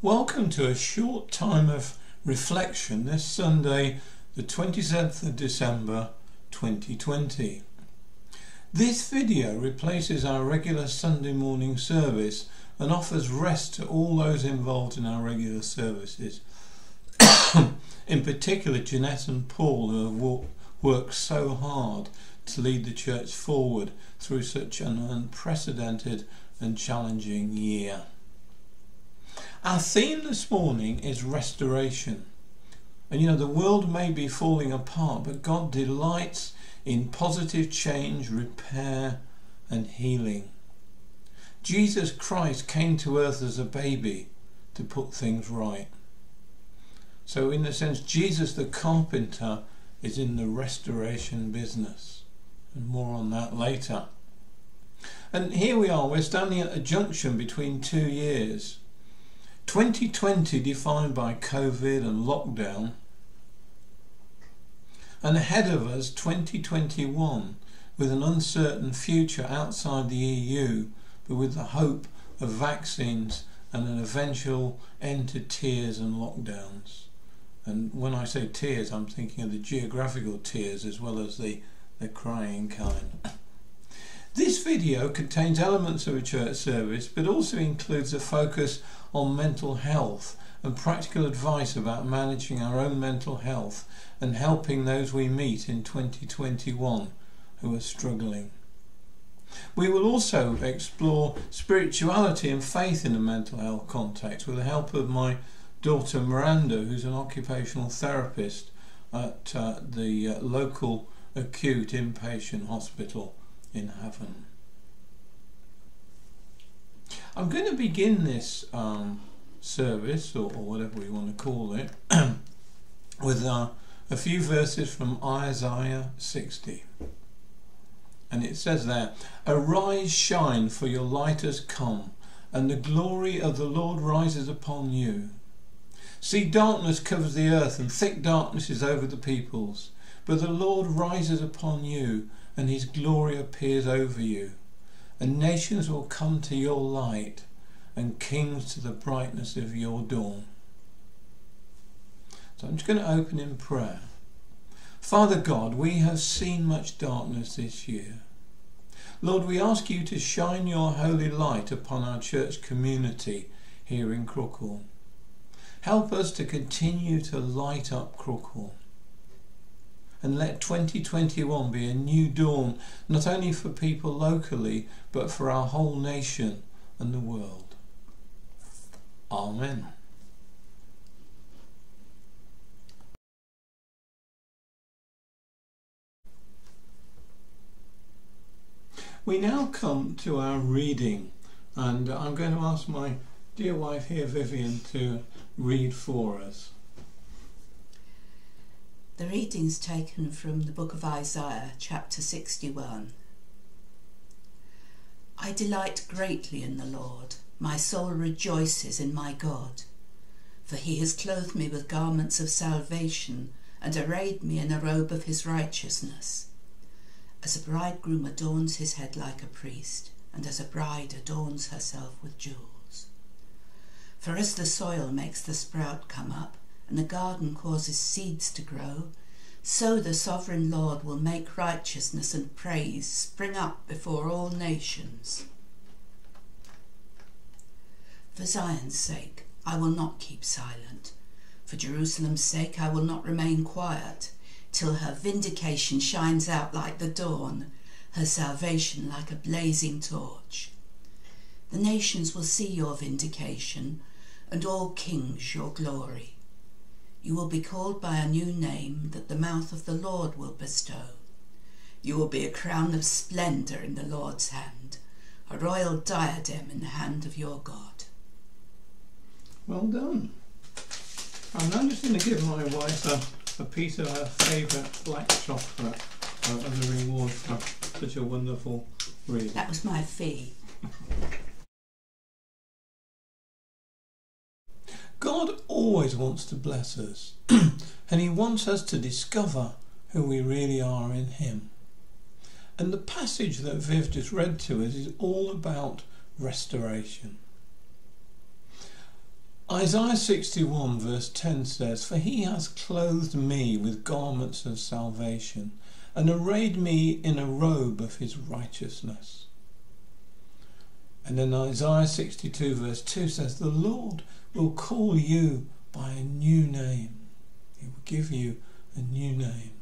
Welcome to a short time of reflection this Sunday, the 27th of December 2020. This video replaces our regular Sunday morning service and offers rest to all those involved in our regular services. in particular, Jeanette and Paul, who have worked so hard to lead the church forward through such an unprecedented and challenging year. Our theme this morning is restoration. And you know, the world may be falling apart, but God delights in positive change, repair, and healing. Jesus Christ came to earth as a baby to put things right. So, in a sense, Jesus the carpenter is in the restoration business. And more on that later. And here we are, we're standing at a junction between two years. 2020 defined by COVID and lockdown, and ahead of us 2021 with an uncertain future outside the EU, but with the hope of vaccines and an eventual end to tiers and lockdowns. And when I say tears, I'm thinking of the geographical tiers as well as the, the crying kind. This video contains elements of a church service but also includes a focus on mental health and practical advice about managing our own mental health and helping those we meet in 2021 who are struggling. We will also explore spirituality and faith in a mental health context with the help of my daughter Miranda, who's an occupational therapist at uh, the uh, local acute inpatient hospital in Havant. I'm going to begin this um, service, or, or, whatever we want to call it, with uh, a few verses from Isaiah 60. And it says there, Arise, shine, for your light has come, and the glory of the Lord rises upon you. See, darkness covers the earth, and thick darkness is over the peoples. But the Lord rises upon you, and his glory appears over you. And nations will come to your light, and kings to the brightness of your dawn. So I'm just going to open in prayer. Father God, we have seen much darkness this year. Lord, we ask you to shine your holy light upon our church community here in Crookhorn. Help us to continue to light up Crookhorn and let 2021 be a new dawn, not only for people locally, but for our whole nation and the world. Amen. We now come to our reading, and I'm going to ask my dear wife here, Vivian, to read for us. The readings taken from the book of Isaiah, chapter 61. I delight greatly in the Lord. My soul rejoices in my God. For he has clothed me with garments of salvation and arrayed me in a robe of his righteousness. As a bridegroom adorns his head like a priest, and as a bride adorns herself with jewels. For as the soil makes the sprout come up, and the garden causes seeds to grow, so the sovereign Lord will make righteousness and praise spring up before all nations. For Zion's sake, I will not keep silent. For Jerusalem's sake, I will not remain quiet, till her vindication shines out like the dawn, her salvation like a blazing torch. The nations will see your vindication, and all kings your glory. You will be called by a new name that the mouth of the Lord will bestow. You will be a crown of splendour in the Lord's hand, a royal diadem in the hand of your God. Well done. I'm now just going to give my wife a, a piece of her favourite black chocolate uh, as a reward for such a wonderful read. That was my fee. God always wants to bless us, and He wants us to discover who we really are in Him. And the passage that Viv just read to us is all about restoration. Isaiah 61 verse 10 says, For he has clothed me with garments of salvation and arrayed me in a robe of his righteousness. And then Isaiah 62 verse 2 says, The Lord will call you by a new name. He will give you a new name.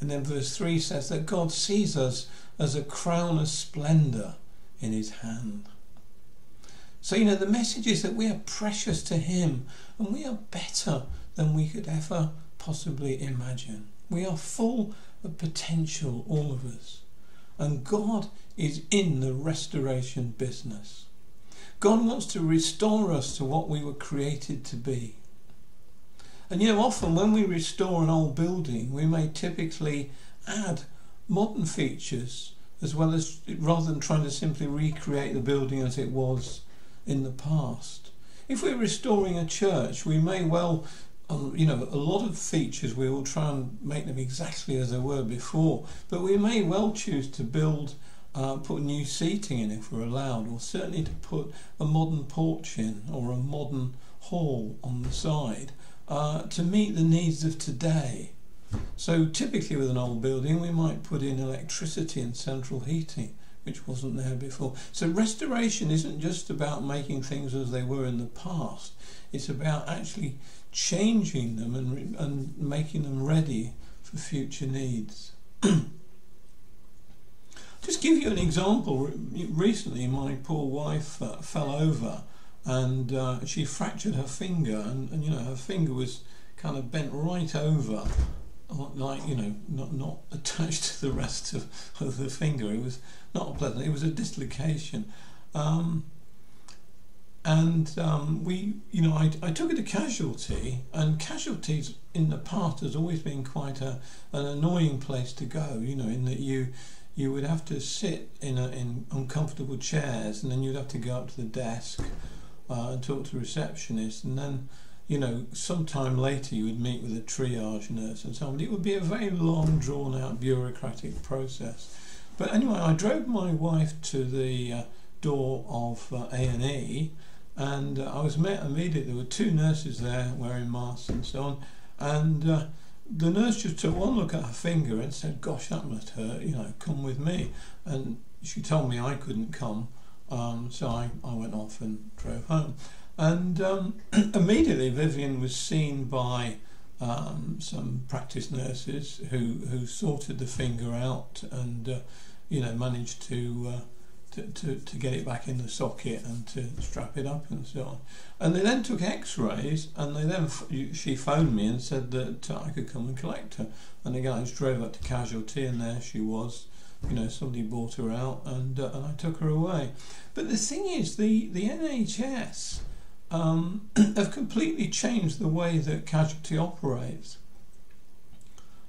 And then verse 3 says that God sees us as a crown of splendour in his hand. So, you know, the message is that we are precious to Him and we are better than we could ever possibly imagine. We are full of potential, all of us. And God is in the restoration business. God wants to restore us to what we were created to be. And you know, often when we restore an old building, we may typically add modern features as well as rather than trying to simply recreate the building as it was in the past. If we're restoring a church, we may well, um, you know, a lot of features we will try and make them exactly as they were before, but we may well choose to build, uh, put new seating in if we're allowed, or certainly to put a modern porch in or a modern hall on the side uh, to meet the needs of today. So typically with an old building we might put in electricity and central heating which wasn't there before. So restoration isn't just about making things as they were in the past. It's about actually changing them and, and making them ready for future needs. just give you an example. Recently, my poor wife uh, fell over and uh, she fractured her finger, and, and you know her finger was kind of bent right over like you know not not attached to the rest of, of the finger it was not pleasant it was a dislocation um, and um, we you know I, I took it to casualty and casualties in the past has always been quite a an annoying place to go you know in that you you would have to sit in a, in uncomfortable chairs and then you'd have to go up to the desk uh, and talk to the receptionist and then you know, sometime later you would meet with a triage nurse and so on. It would be a very long, drawn out bureaucratic process. But anyway, I drove my wife to the uh, door of uh, A&E and uh, I was met immediately. There were two nurses there wearing masks and so on. And uh, the nurse just took one look at her finger and said, gosh, that must hurt, you know, come with me. And she told me I couldn't come. Um, so I, I went off and drove home. And um, immediately Vivian was seen by um, some practice nurses who, who sorted the finger out and, uh, you know, managed to, uh, to, to, to get it back in the socket and to strap it up and so on. And they then took x-rays and they then, she phoned me and said that I could come and collect her. And the guys drove up to casualty and there she was you know, somebody brought her out and, uh, and I took her away. But the thing is, the, the NHS um, have completely changed the way that casualty operates.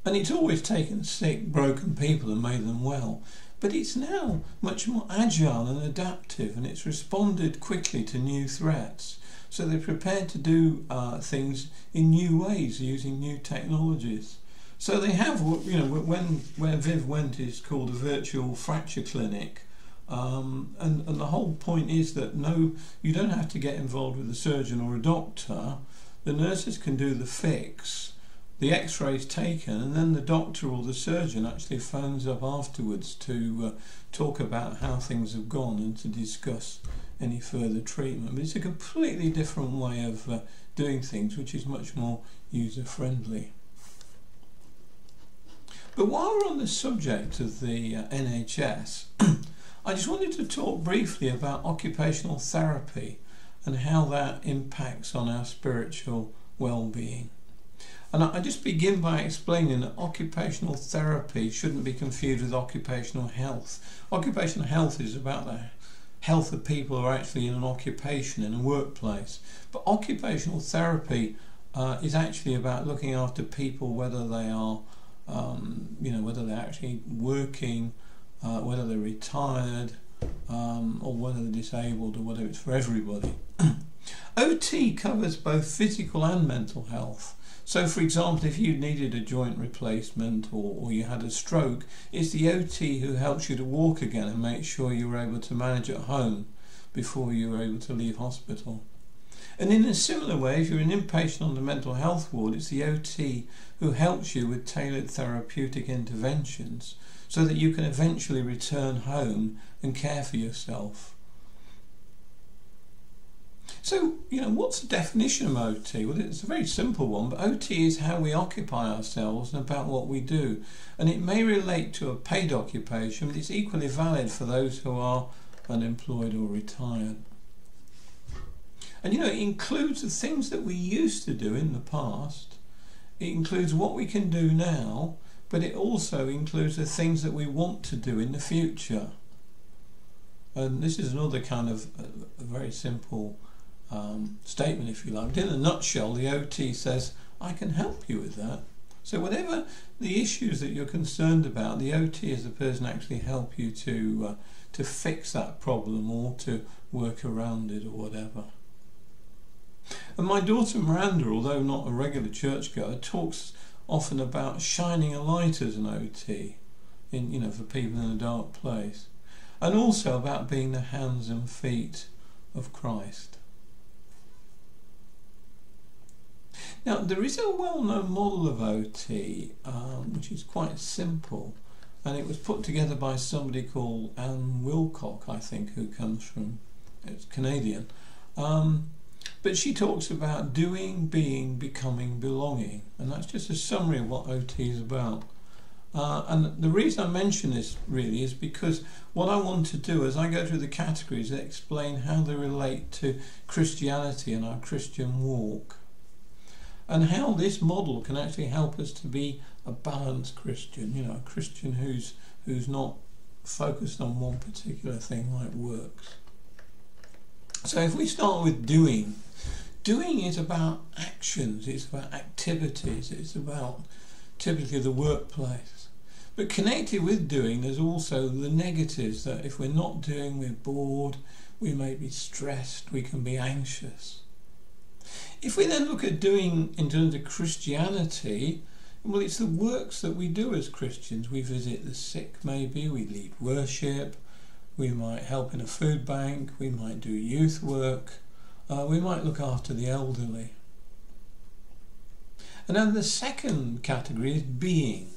And it's always taken sick, broken people and made them well. But it's now much more agile and adaptive and it's responded quickly to new threats. So they're prepared to do uh, things in new ways using new technologies. So they have, you know, when where Viv went is called a virtual fracture clinic, um, and, and the whole point is that no, you don't have to get involved with a surgeon or a doctor. The nurses can do the fix, the x-ray is taken, and then the doctor or the surgeon actually phones up afterwards to uh, talk about how things have gone and to discuss any further treatment. But it's a completely different way of uh, doing things, which is much more user-friendly. But while we're on the subject of the uh, NHS, I just wanted to talk briefly about occupational therapy and how that impacts on our spiritual well-being. And I just begin by explaining that occupational therapy shouldn't be confused with occupational health. Occupational health is about the health of people who are actually in an occupation, in a workplace. But occupational therapy uh, is actually about looking after people, whether they are, um, you know, whether they're actually working uh, whether they're retired um, or whether they're disabled or whether it's for everybody. OT covers both physical and mental health. So, for example, if you needed a joint replacement or, or you had a stroke, it's the OT who helps you to walk again and make sure you're able to manage at home before you're able to leave hospital. And in a similar way, if you're an inpatient on the mental health ward, it's the OT who helps you with tailored therapeutic interventions so that you can eventually return home and care for yourself. So, you know, what's the definition of OT? Well, it's a very simple one, but OT is how we occupy ourselves and about what we do. And it may relate to a paid occupation, but it's equally valid for those who are unemployed or retired. And you know, it includes the things that we used to do in the past, it includes what we can do now, but it also includes the things that we want to do in the future. And this is another kind of a very simple um, statement, if you like. But in a nutshell, the OT says, I can help you with that. So whatever the issues that you're concerned about, the OT is the person actually help you to uh, to fix that problem or to work around it or whatever. And my daughter Miranda, although not a regular churchgoer, talks often about shining a light as an OT, in you know for people in a dark place, and also about being the hands and feet of Christ. Now, there is a well known model of OT um, which is quite simple, and it was put together by somebody called Ann Wilcock, I think, who comes from, it's Canadian. Um, but she talks about doing, being, becoming, belonging, and that's just a summary of what OT is about. Uh, and the reason I mention this really is because what I want to do as I go through the categories is explain how they relate to Christianity and our Christian walk and how this model can actually help us to be a balanced Christian, you know, a Christian who's who's not focused on one particular thing like works. So if we start with doing, doing is about actions, it's about activities, it's about typically the workplace. But connected with doing, there's also the negatives that if we're not doing, we're bored, we may be stressed, we can be anxious. If we then look at doing in terms of Christianity, well, it's the works that we do as Christians. We visit the sick, maybe, we lead worship, we might help in a food bank, we might do youth work, uh, we might look after the elderly. And then the second category is being.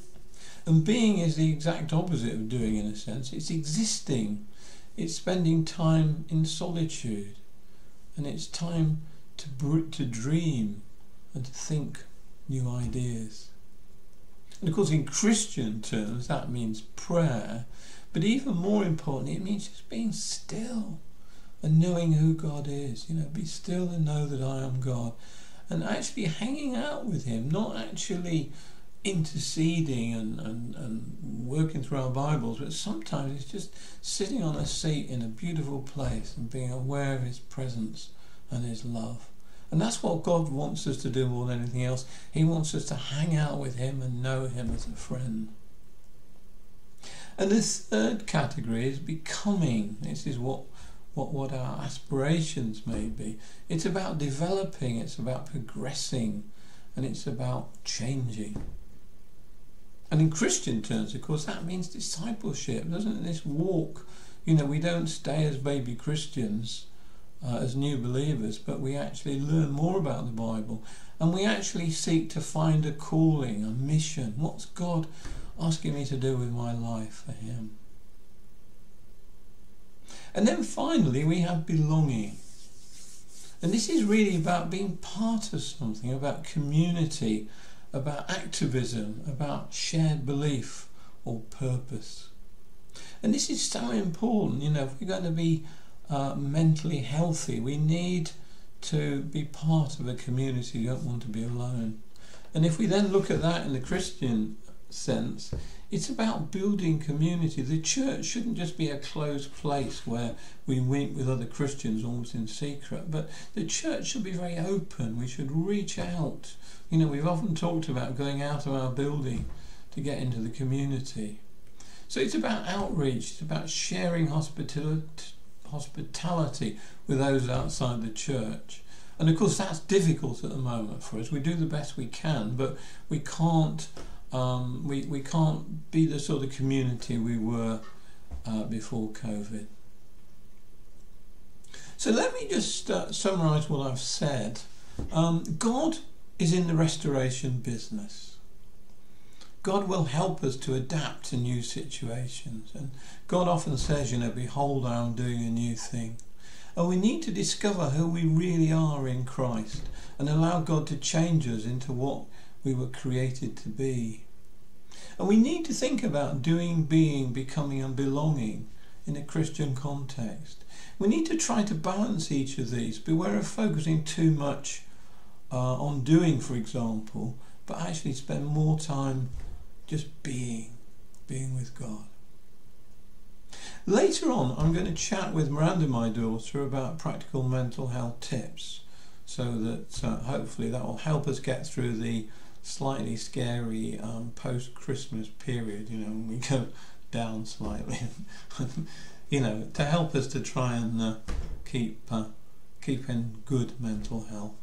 And being is the exact opposite of doing in a sense. It's existing, it's spending time in solitude, and it's time to, to dream and to think new ideas. And of course, in Christian terms, that means prayer, but even more importantly, it means just being still and knowing who God is. You know, be still and know that I am God. And actually hanging out with Him, not actually interceding and, and, and working through our Bibles, but sometimes it's just sitting on a seat in a beautiful place and being aware of His presence and His love. And that's what God wants us to do more than anything else. He wants us to hang out with Him and know Him as a friend. And this third category is becoming. This is what, what, what our aspirations may be. It's about developing, it's about progressing, and it's about changing. And in Christian terms, of course, that means discipleship, doesn't it? This walk, you know, we don't stay as baby Christians uh, as new believers, but we actually learn more about the Bible and we actually seek to find a calling, a mission. What's God asking me to do with my life for Him? And then finally, we have belonging. And this is really about being part of something, about community, about activism, about shared belief or purpose. And this is so important, you know, if we're going to be uh, mentally healthy. We need to be part of a community. You don't want to be alone. And if we then look at that in the Christian sense, it's about building community. The church shouldn't just be a closed place where we meet with other Christians almost in secret, but the church should be very open. We should reach out. You know, we've often talked about going out of our building to get into the community. So it's about outreach, it's about sharing hospitality hospitality with those outside the church. And of course, that's difficult at the moment for us. We do the best we can, but we can't. Um, we, we can't be the sort of community we were uh, before COVID. So let me just uh, summarise what I've said. Um, God is in the restoration business. God will help us to adapt to new situations. And God often says, you know, behold, I am doing a new thing. And we need to discover who we really are in Christ and allow God to change us into what we were created to be. And we need to think about doing, being, becoming, and belonging in a Christian context. We need to try to balance each of these. Beware of focusing too much uh, on doing, for example, but actually spend more time just being, being with God. Later on, I'm going to chat with Miranda, my daughter, about practical mental health tips so that uh, hopefully that will help us get through the slightly scary um, post-Christmas period, you know, when we go down slightly, you know, to help us to try and uh, keep uh, keep in good mental health.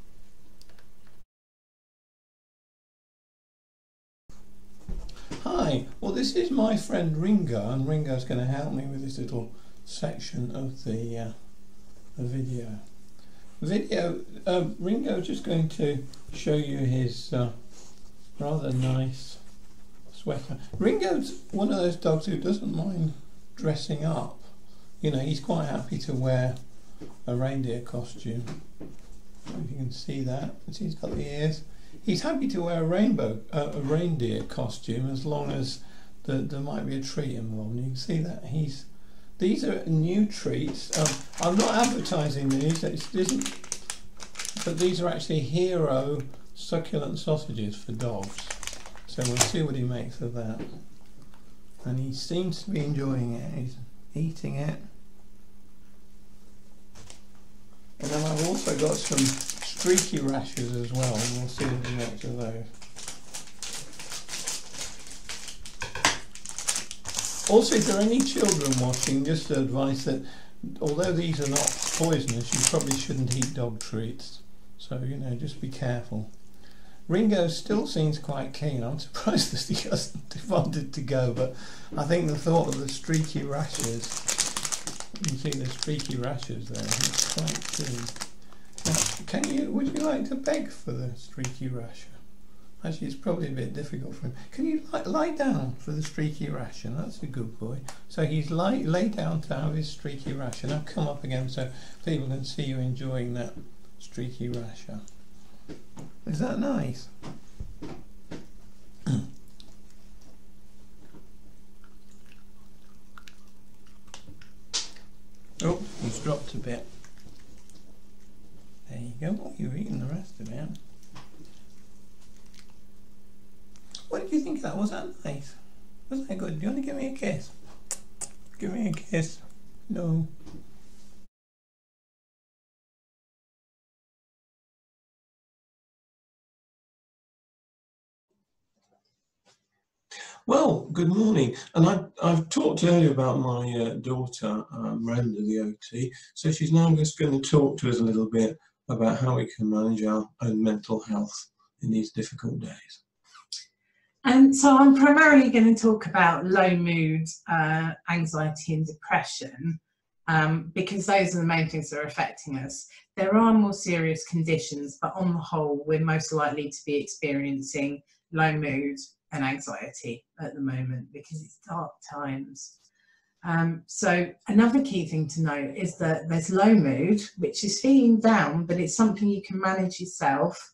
Hi, well this is my friend Ringo and Ringo's going to help me with this little section of the, uh, the video. Video, um, Ringo's just going to show you his uh, rather nice sweater. Ringo's one of those dogs who doesn't mind dressing up. You know, he's quite happy to wear a reindeer costume. If you can see that, See he's got the ears. He's happy to wear a rainbow, uh, a reindeer costume as long as the, there might be a treat involved. You can see that he's. These are new treats. Um, I'm not advertising these. It isn't, but these are actually hero succulent sausages for dogs. So we'll see what he makes of that. And he seems to be enjoying it. He's eating it. And then I've also got some streaky rashes as well. We'll see what he makes of those. Also, if there are any children watching, just advice that although these are not poisonous, you probably shouldn't eat dog treats. So, you know, just be careful. Ringo still seems quite keen. I'm surprised that he hasn't wanted to go, but I think the thought of the streaky rashes, you can see the streaky rashes there, he's quite keen. Can you, would you like to beg for the streaky rasher? Actually, it's probably a bit difficult for him. Can you lie, lie down for the streaky rasher? That's a good boy. So he's lie, lay down to have his streaky rasher. Now come up again so people can see you enjoying that streaky rasher. Is that nice? oh, he's dropped a bit. There you go. Oh, you're eating the rest of it. What did you think of that? Was that nice? Was that good? Do you want to give me a kiss? Give me a kiss. No. Well, good morning. And I, have talked earlier about my uh, daughter, um, Miranda, the OT. So she's now just going to talk to us a little bit about how we can manage our own mental health in these difficult days. And so I'm primarily going to talk about low mood, uh, anxiety and depression um, because those are the main things that are affecting us. There are more serious conditions, but on the whole, we're most likely to be experiencing low mood, and anxiety at the moment because it's dark times. Um, so another key thing to note is that there's low mood, which is feeling down, but it's something you can manage yourself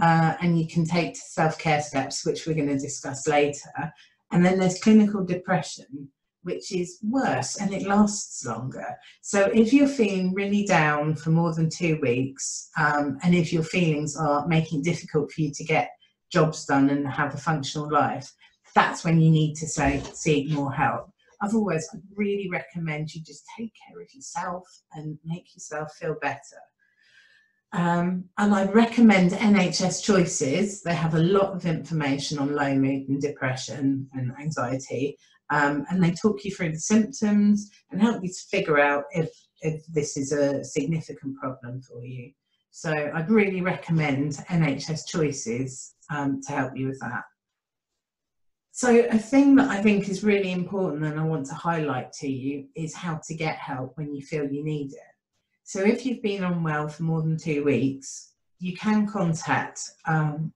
uh, and you can take self-care steps, which we're going to discuss later. And then there's clinical depression, which is worse and it lasts longer. So if you're feeling really down for more than two weeks, um, and if your feelings are making it difficult for you to get jobs done and have a functional life, that's when you need to say seek more help. Otherwise, I'd really recommend you just take care of yourself and make yourself feel better. Um, and I recommend NHS Choices. They have a lot of information on low mood and depression and anxiety. Um, and they talk you through the symptoms and help you to figure out if, if this is a significant problem for you. So I'd really recommend NHS Choices um, to help you with that. So a thing that I think is really important and I want to highlight to you is how to get help when you feel you need it. So if you've been unwell for more than two weeks, you can contact. Um,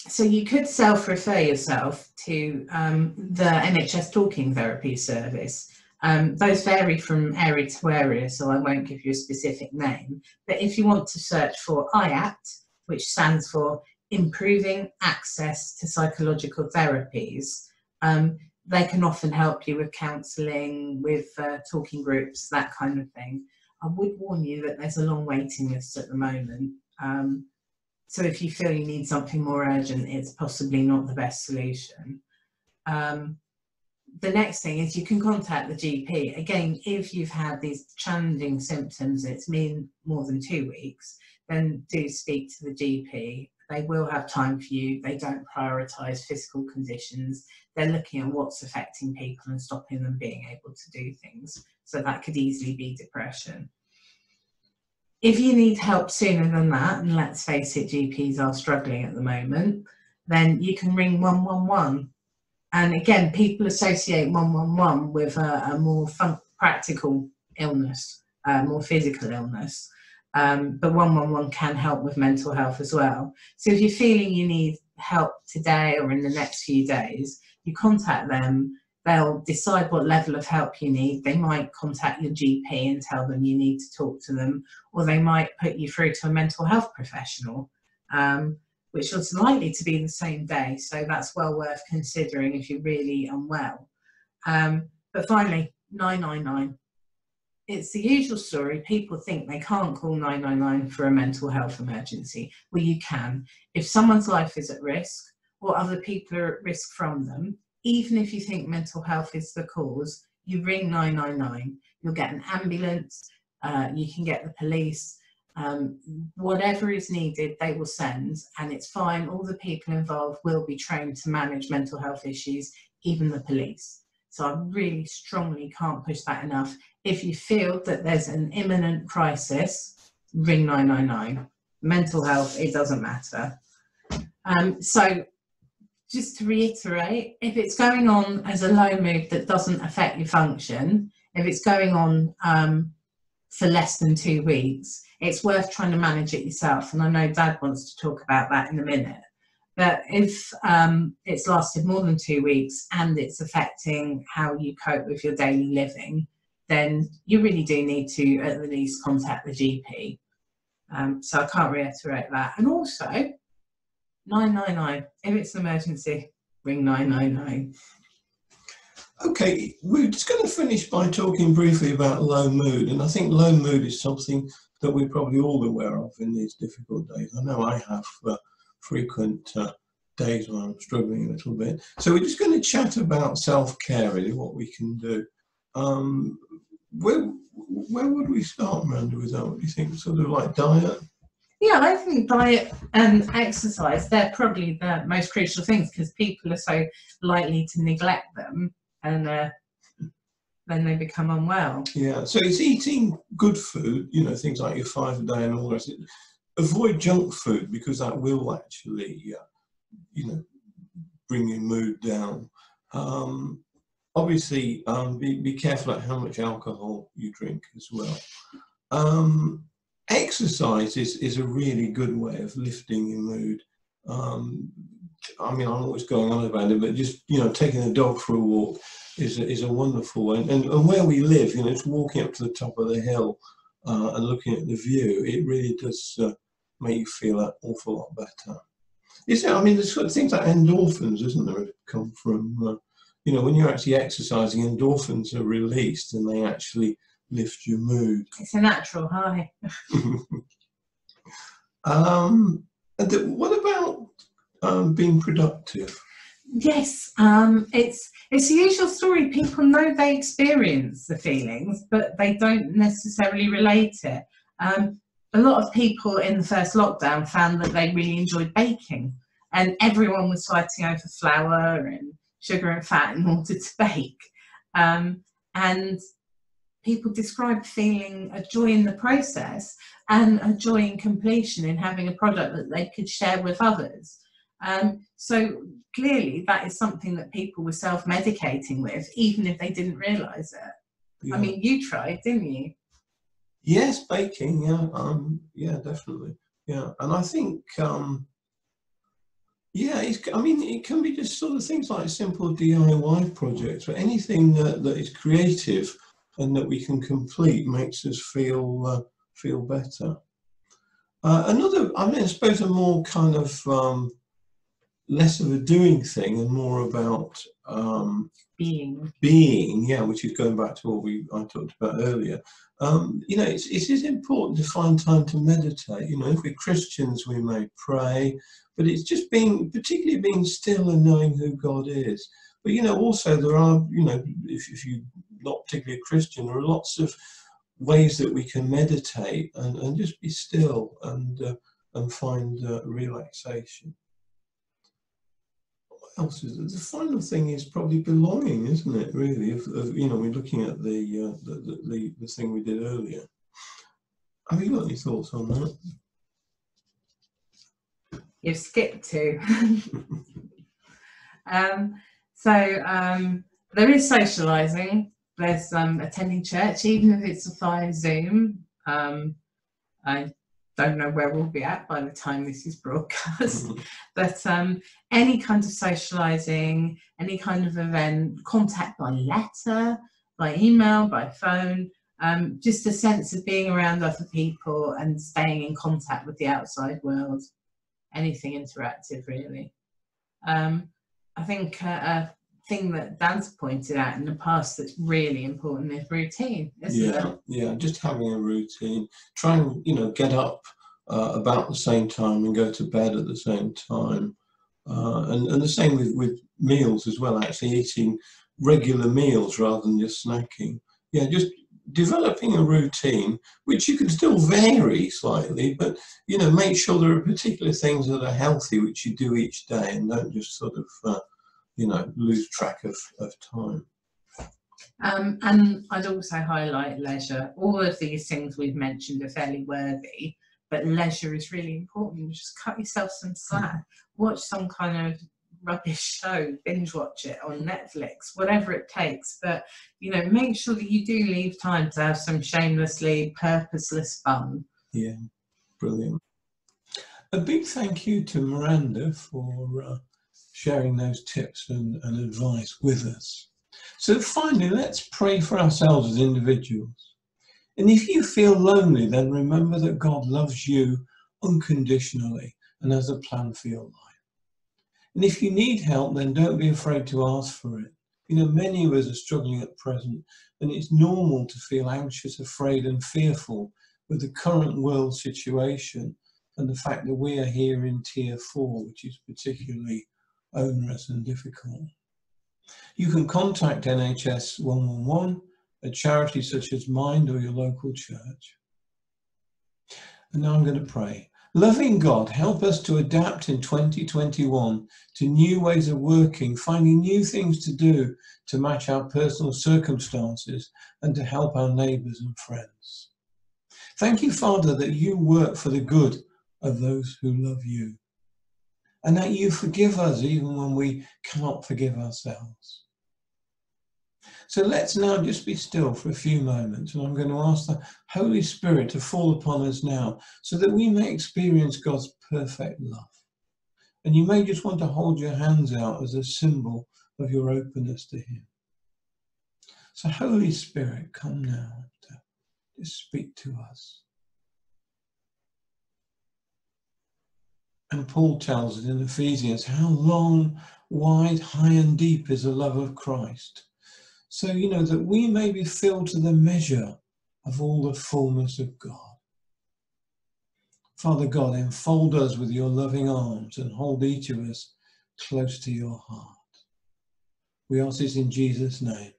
so you could self-refer yourself to um, the NHS Talking Therapy Service. Um, those vary from area to area, so I won't give you a specific name. But if you want to search for IAPT, which stands for Improving Access to Psychological Therapies, um, they can often help you with counselling, with uh, talking groups, that kind of thing. I would warn you that there's a long waiting list at the moment. Um, so if you feel you need something more urgent, it's possibly not the best solution. Um, the next thing is you can contact the GP. Again, if you've had these challenging symptoms, it's been more than two weeks, then do speak to the GP. They will have time for you. They don't prioritise physical conditions. They're looking at what's affecting people and stopping them being able to do things. So that could easily be depression. If you need help sooner than that, and let's face it, GPs are struggling at the moment, then you can ring 111. And again, people associate 111 with a, a more practical illness, uh, more physical illness. Um, but 111 can help with mental health as well. So if you're feeling you need help today or in the next few days, you contact them. They'll decide what level of help you need. They might contact your GP and tell them you need to talk to them, or they might put you through to a mental health professional, um, which is likely to be the same day. So that's well worth considering if you're really unwell. Um, but finally, 999 it's the usual story. People think they can't call 999 for a mental health emergency. Well, you can. If someone's life is at risk or other people are at risk from them, even if you think mental health is the cause, you ring 999. You'll get an ambulance, uh, you can get the police, um, whatever is needed, they will send, and it's fine. All the people involved will be trained to manage mental health issues, even the police. So I really strongly can't push that enough. If you feel that there's an imminent crisis, ring 999. Mental health, it doesn't matter. Um, so just to reiterate, if it's going on as a low mood that doesn't affect your function, if it's going on um, for less than two weeks, it's worth trying to manage it yourself. And I know Dad wants to talk about that in a minute. But if um, it's lasted more than two weeks and it's affecting how you cope with your daily living, then you really do need to at the least contact the GP. Um, so I can't reiterate that. And also, 999, if it's an emergency, ring 999. Okay, we're just going to finish by talking briefly about low mood. And I think low mood is something that we're probably all aware of in these difficult days. I know I have. Uh, frequent uh, days when I'm struggling a little bit. So we're just going to chat about self-care, really, what we can do. Um, where where would we start, Miranda, with that? What do you think? Sort of like diet? Yeah, I think diet and exercise, they're probably the most crucial things because people are so likely to neglect them and uh, then they become unwell. Yeah, so it's eating good food, you know, things like your five a day and all the rest avoid junk food because that will actually, uh, you know, bring your mood down. Um, obviously, um, be, be careful at how much alcohol you drink as well. Um, exercise is, is a really good way of lifting your mood. Um, I mean, I'm always going on about it, but just, you know, taking the dog for a walk is a, is a wonderful way. And, and where we live, you know, it's walking up to the top of the hill uh, and looking at the view, it really does uh, make you feel an awful lot better. Is it? I mean, there's sort of things like endorphins, isn't there? Come from, uh, you know, when you're actually exercising, endorphins are released and they actually lift your mood. It's a natural high. um, what about um, being productive? Yes, um, it's it's the usual story. People know they experience the feelings, but they don't necessarily relate it. Um, a lot of people in the first lockdown found that they really enjoyed baking and everyone was fighting over flour and sugar and fat in order to bake. Um, and people describe feeling a joy in the process and a joy in completion in having a product that they could share with others. Um, so clearly that is something that people were self-medicating with, even if they didn't realise it. Yeah. I mean, you tried, didn't you? Yes, baking. Yeah, um, yeah, definitely. Yeah, and I think, um, yeah, I mean, it can be just sort of things like simple DIY projects, but anything that, that is creative and that we can complete makes us feel uh, feel better. Uh, another, I mean, I suppose a more kind of um, less of a doing thing and more about um, being. Being, yeah, which is going back to what we I talked about earlier. Um, you know, it's, it is important to find time to meditate. You know, if we're Christians, we may pray, but it's just being, particularly being still and knowing who God is. But you know, also there are, you know, if, if you're not particularly a Christian, there are lots of ways that we can meditate and, and just be still and uh, and find uh, relaxation. Else is? The final thing is probably belonging, isn't it? Really, if, if you know, we're looking at the, uh, the, the the thing we did earlier. Have you got any thoughts on that? You've skipped two. um, so um, there is socialising there's um, attending church, even if it's via Zoom. Um, I don't know where we'll be at by the time this is broadcast, but um, any kind of socialising, any kind of event, contact by letter, by email, by phone, um, just a sense of being around other people and staying in contact with the outside world, anything interactive really. Um, I think uh, uh thing that Dan's pointed out in the past that's really important is routine, yeah, it? Yeah, just having a routine. Try and, you know, get up uh, about the same time and go to bed at the same time. Uh, and, and the same with, with meals as well, actually eating regular meals rather than just snacking. Yeah, just developing a routine, which you can still vary slightly, but you know, make sure there are particular things that are healthy which you do each day, and don't just sort of uh, you know, lose track of, of time. Um, and I'd also highlight leisure. All of these things we've mentioned are fairly worthy, but leisure is really important. Just cut yourself some slack. Watch some kind of rubbish show, binge watch it on Netflix, whatever it takes. But you know, make sure that you do leave time to have some shamelessly purposeless fun. Yeah, brilliant. A big thank you to Miranda for uh, sharing those tips and, and advice with us. So finally, let's pray for ourselves as individuals. And if you feel lonely, then remember that God loves you unconditionally and has a plan for your life. And if you need help, then don't be afraid to ask for it. You know, many of us are struggling at present, and it's normal to feel anxious, afraid, and fearful with the current world situation and the fact that we are here in tier four, which is particularly onerous and difficult. You can contact NHS 111, a charity such as Mind or your local church. And now I'm going to pray. Loving God, help us to adapt in 2021 to new ways of working, finding new things to do to match our personal circumstances and to help our neighbours and friends. Thank you, Father, that you work for the good of those who love you and that you forgive us even when we cannot forgive ourselves. So let's now just be still for a few moments, and I'm going to ask the Holy Spirit to fall upon us now so that we may experience God's perfect love. And you may just want to hold your hands out as a symbol of your openness to Him. So, Holy Spirit, come now to just speak to us. And Paul tells us in Ephesians how long, wide, high, and deep is the love of Christ. So, you know, that we may be filled to the measure of all the fullness of God. Father God, enfold us with your loving arms and hold each of us close to your heart. We ask this in Jesus' name.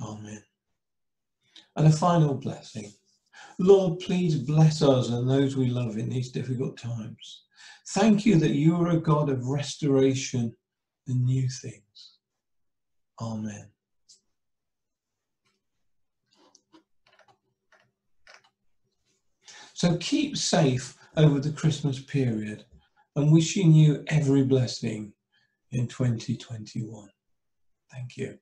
Amen. And a final blessing. Lord, please bless us and those we love in these difficult times. Thank you that you are a God of restoration and new things. Amen. So keep safe over the Christmas period and wishing you every blessing in 2021. Thank you.